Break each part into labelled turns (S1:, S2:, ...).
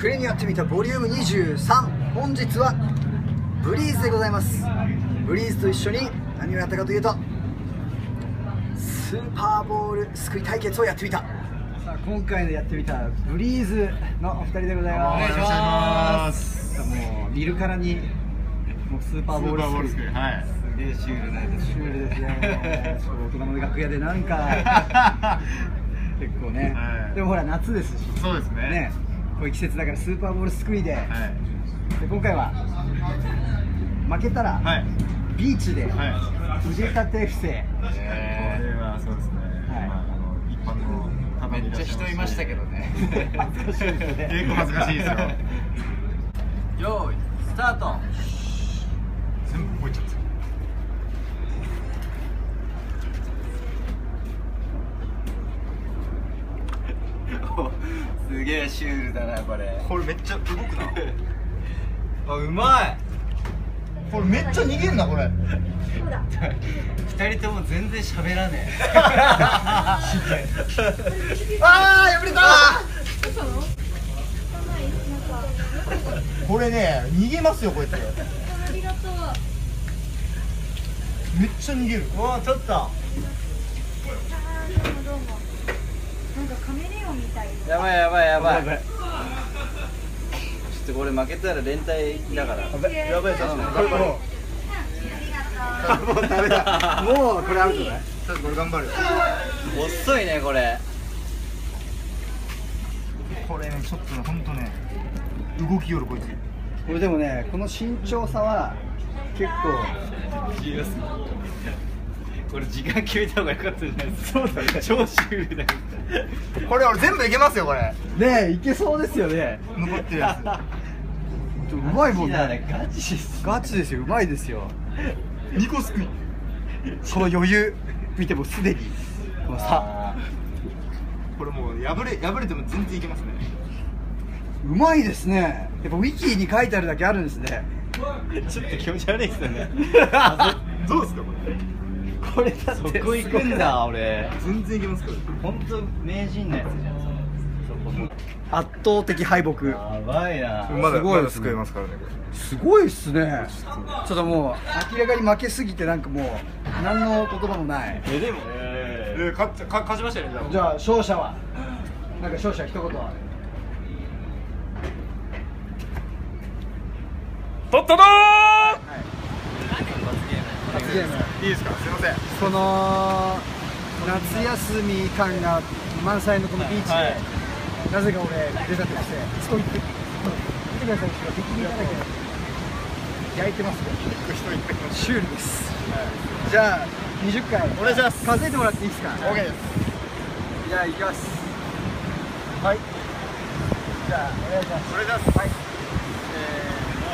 S1: クレにやってみたボリューム23本日はブリーズでございます。ブリーズと一緒に何をやったかというとスーパーボールすくい対決をやってみた。さあ今回のやってみたブリーズのお二人でございます。
S2: お願いします
S1: もう見るからにもうスーパーボールすくい。
S2: はい。
S3: すげえシュールなやつ
S1: シュールですね 大人の楽屋でなんか結構ね、
S2: はい。
S1: でもほら夏ですし。
S2: そうですね。
S1: ねこういう季節だからスーパーボールすくいで,、
S2: はい。
S1: で今回は負けたら、
S2: はい。
S1: ビーチで
S2: はい。
S1: 腕立て伏せ、
S2: これはそうですね
S1: はい。
S2: まああの一般の方
S3: めっちゃ人いましたけどね。
S1: 恥ずかしいですね。
S2: 結構恥ずかしいですよ。
S3: よーいスタート
S2: 全部覚えちゃった
S3: すげえシュールだなこれ。
S2: これめっちゃ動くな。
S3: あうまい。
S2: これめっちゃ逃げんなこれ。
S3: 二人とも全然喋らねえ。
S2: あー破れた。これね逃げますよこいつ。
S4: ありがとう。
S2: めっちゃ逃げる。
S3: もう取った。
S4: あーどうもどうも。なんかカメレオンみたい。
S3: やばいやばいやばい。
S1: やばい
S3: ちょっとこれ負けたら連帯だから。
S2: やばい。確かに
S3: うん
S2: これもう。もうダメだ
S1: もうこれアウトだね
S2: ちょっとこれ頑張る
S3: 遅いねこれ。
S2: これねちょっとね本当ね動きよるこいつ。
S1: これでもねこの身長差は結構
S3: これ時間決めた方が良かったじゃないですか？そうだね。超シュールだ
S2: これ俺全部いけますよこれ。
S1: ねえいけそうですよね。
S2: 残ってるや
S1: うまいもんね。
S3: ガチです
S1: ガチですよ。うまいですよ。
S2: つ2個すくい
S1: この余裕。見てもすでに。この差。
S2: これもう破れ破れても全然いけますね。
S1: うまいですね。やっぱウィキに書いてあるだけあるんですね。
S3: ちょっと気持ち悪いですよね。
S2: どうですか？これ
S1: だって
S3: そこ行くんだ俺。
S2: 全然いけますから。
S3: 本当名人のやつじゃんそこ
S1: 圧倒的敗北。
S3: やばいな。
S2: まだ
S1: すごいですね。
S2: まだすくえますからねこ
S1: すごいっすね。ちょっともう明らかに負けすぎてなんかもう何の言葉もない。
S3: えでも
S2: れえ勝っか勝ちましたよね
S1: じゃあ。勝者は？なんか勝者一言は
S2: 取ったど
S1: 罰ゲーム
S2: いいですか？すみません。
S1: この夏休み感が満載のこのビーチで、
S2: はい。
S1: はい、なぜか俺出たとしてそトイって見てください後ろビキニだらけ焼いてますよ。シュールです、はい、じゃあ20回。
S2: お願いします。
S1: 数えてもらっていいですか
S2: ？OK です。
S1: じゃあ行きます。はい。じゃあお願いします。
S2: お願いします。
S1: はい。
S2: え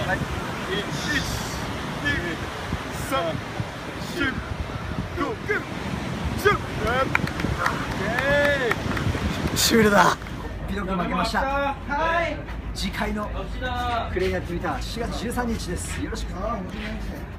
S2: ー、はい。1 2 3
S1: シュールだ。ピノ君負けました。はい。次回のクレイヤーズ見た4月13日です。よろしく。